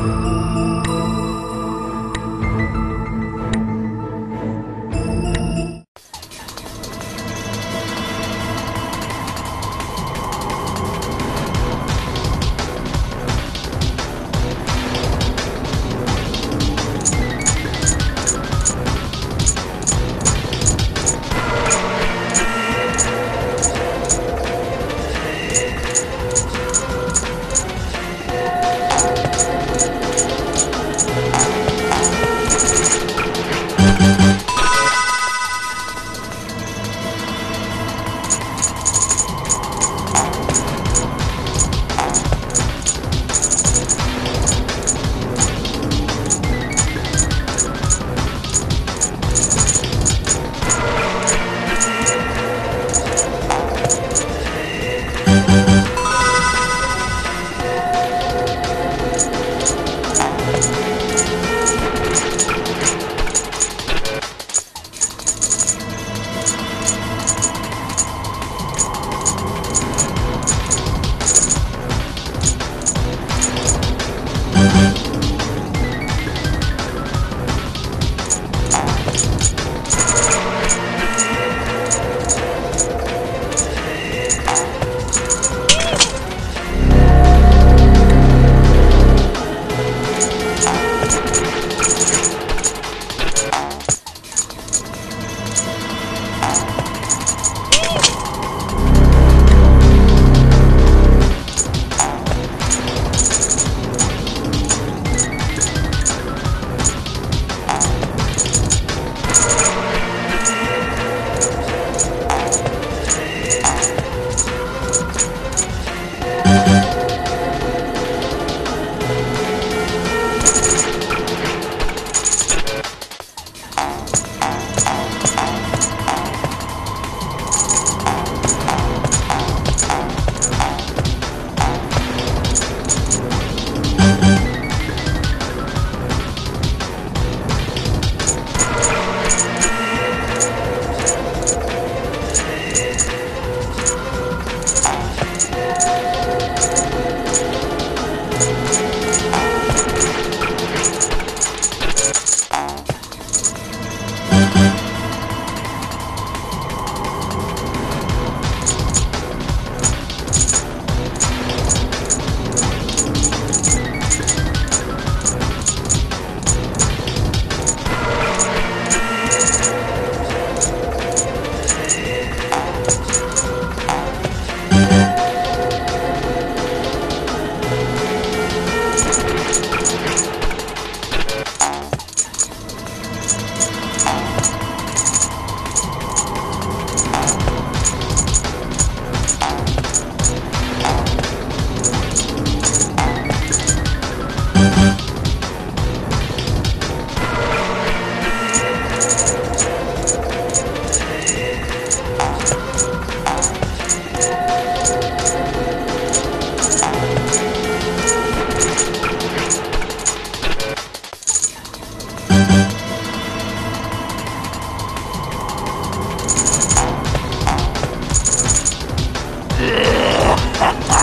Yeah. Ha ha!